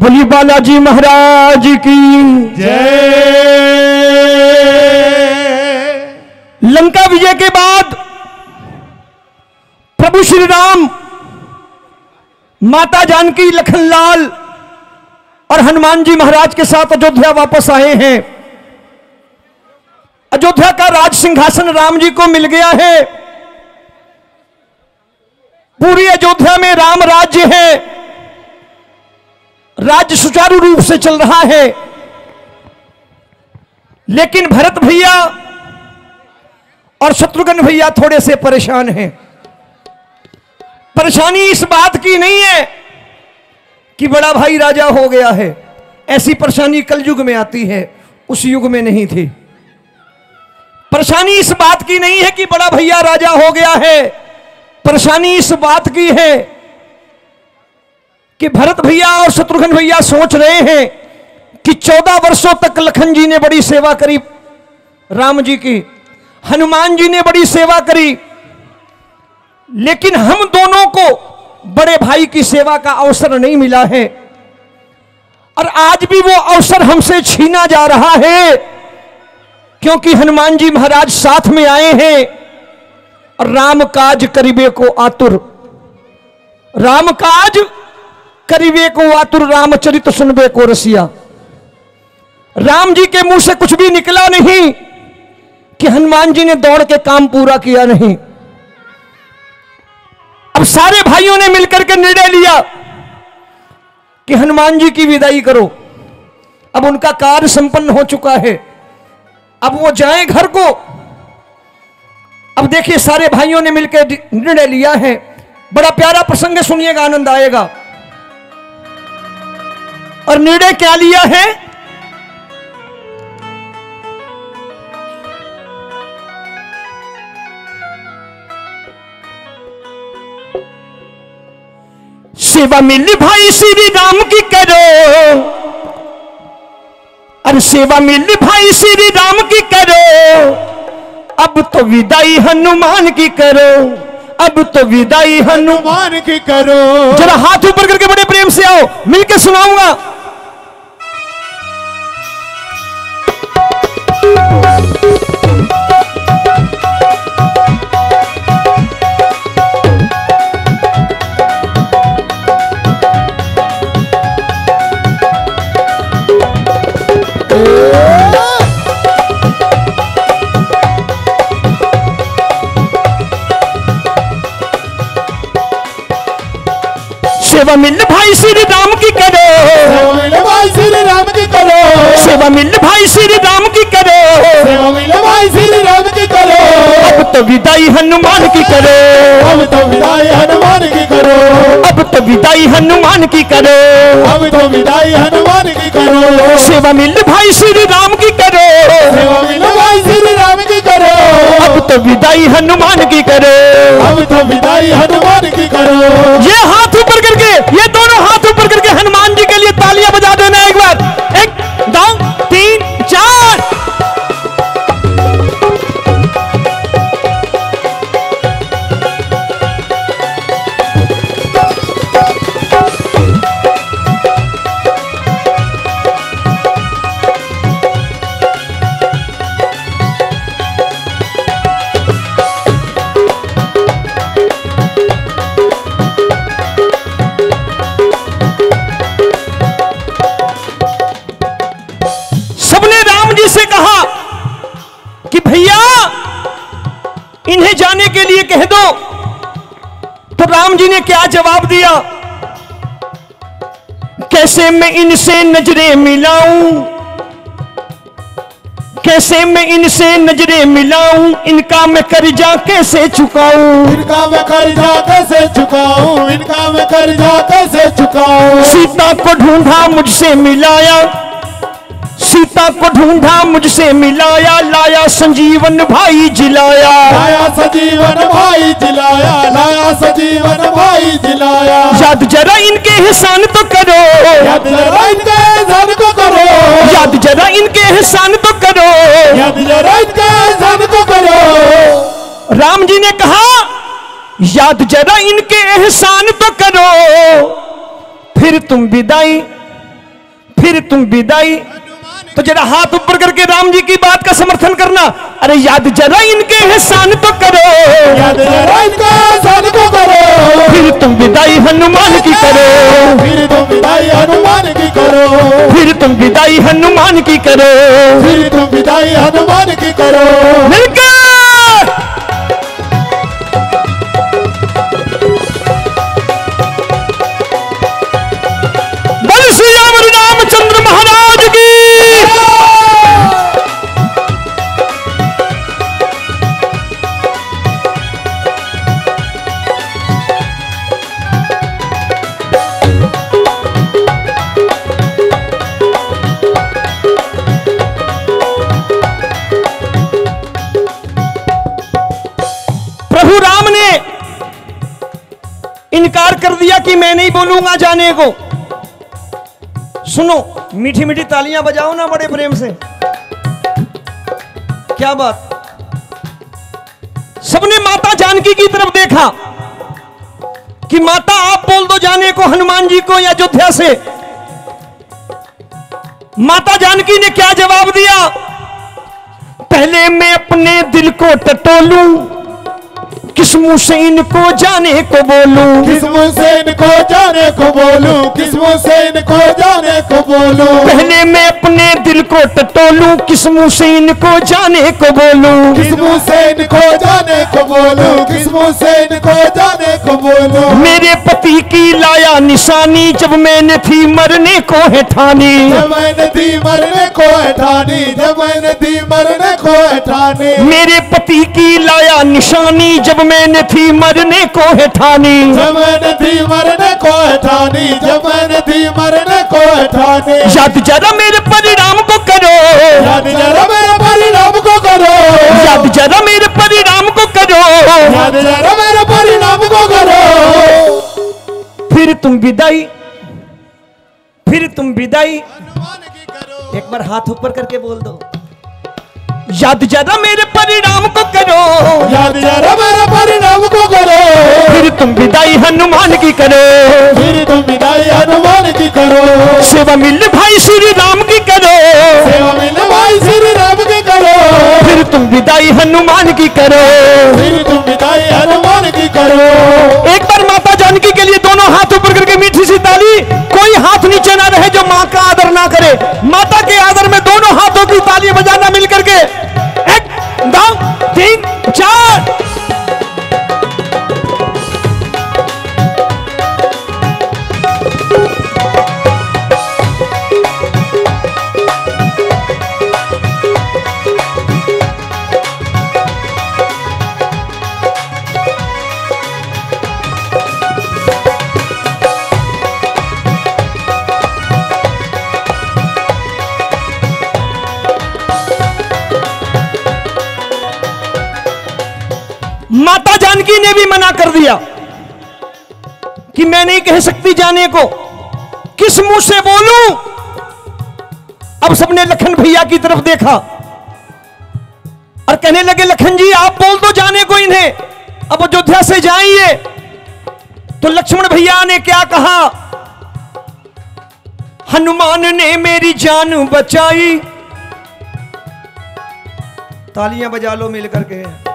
बोली बालाजी महाराज की। जय। लंका विजय के बाद प्रभु श्री राम माता जानकी लखनलाल और हनुमान जी महाराज के साथ अयोध्या वापस आए हैं। अयोध्या का राज सिंहासन राम जी को मिल गया है। पूरी अयोध्या में राम राज्य है। राज्य सुचारू रूप से चल रहा है। लेकिन भरत भैया और शत्रुघ्न भैया थोड़े से परेशान हैं। परेशानी इस बात की नहीं है कि बड़ा भाई राजा हो गया है। ऐसी परेशानी कल युग में आती है, उस युग में नहीं थी। परेशानी इस बात की नहीं है कि बड़ा भैया राजा हो गया है। परेशानी इस बात की है कि भरत भैया और शत्रुघ्न भैया सोच रहे हैं कि चौदह वर्षों तक लखन जी ने बड़ी सेवा करी, राम जी की। हनुमान जी ने बड़ी सेवा करी, लेकिन हम दोनों को बड़े भाई की सेवा का अवसर नहीं मिला है। और आज भी वो अवसर हमसे छीना जा रहा है, क्योंकि हनुमान जी महाराज साथ में आए हैं और राम काज करीबे को आतुर। राम काज करीबे को आतुर रामचरित सुनबे को रसिया। राम जी के मुँह से कुछ भी निकला नहीं कि हनुमान जी ने दौड़ के काम पूरा किया नहीं। अब सारे भाइयों ने मिलकर के निर्णय लिया कि हनुमान जी की विदाई करो। अब उनका कार्य संपन्न हो चुका है। अब वो जाएँ घर को। अब देखिए, सारे भाइयों ने मिलकर निर्णय लिया है। बड़ा प्यारा प्रसंग सुनिएगा, आनंद आएगा। और निर्णय क्या लिया है? सेवा मिल भाई श्री राम की करो। अरे सेवा मिल भाई श्री राम की करो। अब तो विदाई हनुमान की करो। अब तो विदाई हनुमान की करो। जरा हाथ ऊपर करके बड़े प्रेम से आओ। मिलके सुनाऊँगा। सेवा मिल भाई श्री राम की करो भाई श्री राम की करो सेवा मिल भाई श्री राम की करो सेवा मिले भाई श्री राम की करो अब तो विदाई हनुमान की करो अब तो विदाई हनुमान की करो अब तो विदाई हनुमान की करो अब तो विदाई हनुमान की करो सेवा मिल भाई श्री राम की करो सेवा मिले भाई श्री राम की करो अब तो विदाई हनुमान की करो अब तो विदाई हनुमान की करो ये हाथ ऊपर क्या जवाब दिया? कैसे मैं इनसे नज़रें मिलाऊं? कैसे मैं इनसे नज़रें मिलाऊं? इनका मैं कर्जा कैसे चुकाऊं? इनका मैं कर्जा कैसे चुकाऊं? इनका मैं कर्जा कैसे चुकाऊं? सीता को ढूंढा मुझसे मिलाया। सीता को ढूंढा मुझसे मिलाया लाया संजीवन भाई जिलाया। लाया सजीवन भाई जिलाया लाया सजीवन भाई जिलाया। याद जरा इनके एहसान तो करो। याद जरा इनके एहसान को करो। याद जरा इनके एहसान तो करो। याद जरा इनके एहसान को करो। राम जी ने कहा याद जरा इनके एहसान तो करो। फिर तुम विदाई फिर तुम विदाई तो जरा हाथ ऊपर करके राम जी की बात का समर्थन करना। अरे याद जरा इनके एहसान तो करो। याद जरा इनका सन को करो। फिर तुम विदाई हनुमान की करो। फिर तुम विदाई हनुमान की करो। फिर तुम विदाई हनुमान की करो। फिर तुम विदाई हनुमान की करो। मिलकर प्रभु राम ने इनकार कर दिया कि मैं नहीं बोलूँगा जाने को। सुनो मीठी मीठी तालियाँ बजाओ ना बड़े प्रेम से। क्या बात? सबने माता जानकी की तरफ़ देखा कि माता आप बोल दो जाने को हनुमान जी को या अयोध्या से। माता जानकी ने क्या जवाब दिया? पहले मैं अपने दिल को टटोलूं किस मुँह से इनको जाने को बोलूँ? किस मुँह से इनको जाने को बोलूँ? किस मुँह से इनको जाने को बोलूँ? पहले मैं अपने दिल को टटोलूं। किस मुँह से इनको जाने को बोलूँ? किस मुँह से इनको जाने को बोलूँ? किस मुँह से इनको जाने को बोलूँ? मेरे पति की लाया निशानी जब मैंने थी मरने को है ठानी। जब मैंने थी मरने को है ठानी जब मैंने थी मरने को है ठानी। मेरे पति की लाया निशानी जब मैंने थी मरने को है ठानी। जब मैंने थी मरने को है ठानी जब मैंने थी मरने को है ठानी। याद जरा मेरे परिणाम को करो। याद जरा फिर तुम विदाई फिर तुम विदाई। एक बार हाथ ऊपर करके बोल दो। याद जरा मेरे परिणाम को करो। याद जरा मेरे परिणाम को करो। फिर तुम विदाई हनुमान की करो। फिर तुम विदाई हनुमान की करो। सेवा मिल भाई श्री राम की करो। सेवा में भाई श्री राम की करो। फिर तुम विदाई हनुमान की करो। फिर तुम विदाई हनुमान की करो। एक बार माता जानकी के लिए हाथ ऊपर करके मीठी सी ताली। कोई हाथ नीचे ना रहे जो माँ का आदर ना करे। माता के आदर में दोनों हाथों की ताली बजाना मिलकर के। एक, दो, तीन, चार। भी मना कर दिया कि मैं नहीं कह सकती जाने को। किस मुँह से बोलूँ? अब सबने लखन भैया की तरफ़ देखा और कहने लगे, लखन जी, आप बोल दो जाने को इन्हें। अब अयोध्या से जाइए। तो लक्ष्मण भैया ने क्या कहा? हनुमान ने मेरी जान बचाई। तालियाँ बजा लो मिलकर करके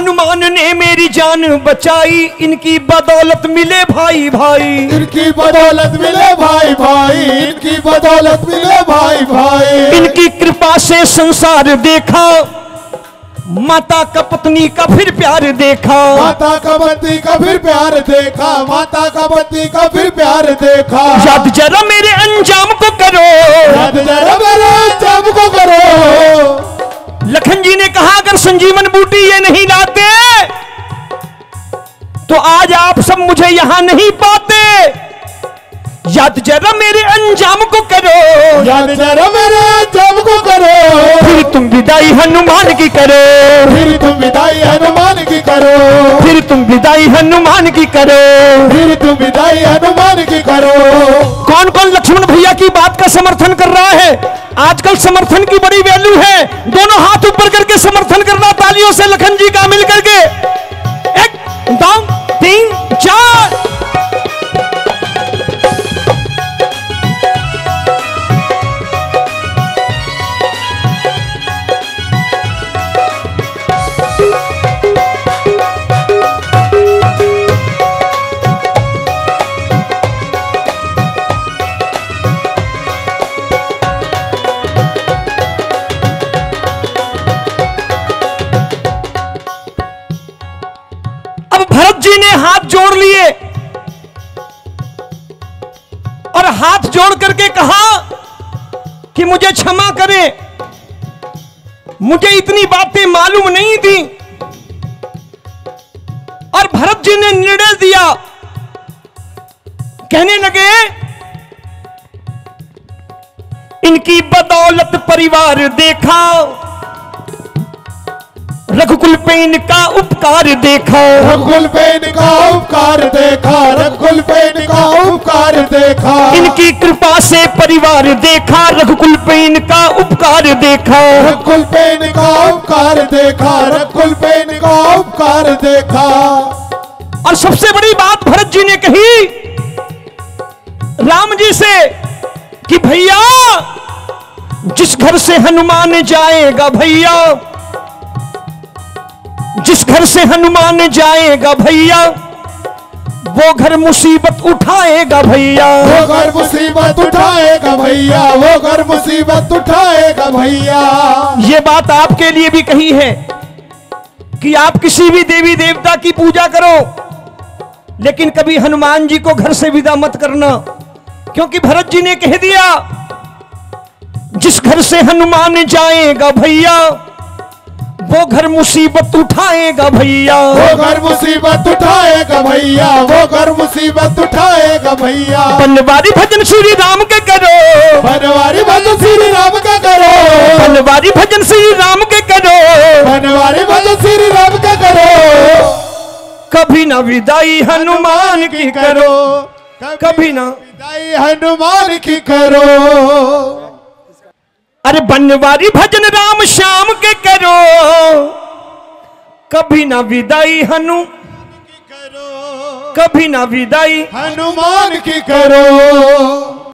हनुमान ने मेरी जान बचाई इनकी बदौलत मिले भाई भाई। इनकी बदौलत मिले भाई भाई इनकी बदौलत मिले भाई भाई। इनकी कृपा से संसार देखा माता का पत्नी का फिर प्यार देखा। माता का बंदी का फिर प्यार देखा माता का बंदी का फिर प्यार देखा। याद जरा मेरे अंजाम को करो। याद जरा मेरे अंजाम को करो। लखन जी ने कहा अगर संजीवन आप सब मुझे यहाँ नहीं पाते। याद जरा मेरे अंजाम को करो। याद जरा मेरे जब को करो। फिर तुम विदाई हनुमान की करो। फिर तुम विदाई हनुमान की करो। फिर तुम विदाई हनुमान की करो। फिर तुम विदाई हनुमान की करो। कौन कौन लक्ष्मण भैया की बात का समर्थन कर रहा है? आजकल समर्थन की बड़ी वैल्यू है। दोनों हाथ ऊपर करके समर्थन करना तालियों से लखन मुझे क्षमा करें। मुझे इतनी बातें मालूम नहीं थी। और भरत जी ने निर्णय दिया। कहने लगे, इनकी बदौलत परिवार देखा रघुकुल पे इनका उपकार देखा रघुकुल पे इनका उपकार देखा देखा। इनकी कृपा से परिवार देखा रघुकुल पे इनका उपकार देखा। रघुकुल पे इनका उपकार देखा रघुकुल पे इनका उपकार देखा। और सबसे बड़ी बात भरत जी ने कही राम जी से कि भैया जिस घर से हनुमान जाएगा भैया जिस घर से हनुमान जाएगा भैया वो घर मुसीबत उठाएगा भैया। वो घर मुसीबत उठाएगा भैया वो घर मुसीबत उठाएगा भैया। ये बात आपके लिए भी कही है कि आप किसी भी देवी देवता की पूजा करो लेकिन कभी हनुमान जी को घर से विदा मत करना क्योंकि भरत जी ने कह दिया जिस घर से हनुमान जाएगा भैया वो घर मुसीबत उठाएगा भैया। वो घर मुसीबत उठाएगा भैया वो घर मुसीबत उठाएगा भैया। बनवारी भजन श्री राम के करो। बनवारी भजन श्री राम का करो। बनवारी भजन श्री राम के करो। बनवारी भजन श्री राम का करो। कभी ना विदाई हनुमान की करो। कभी ना विदाई हनुमान की करो। अरे बनवारी भजन राम श्याम के करो। कभी ना विदाई हनु। कभी ना विदाई हनुमान की करो।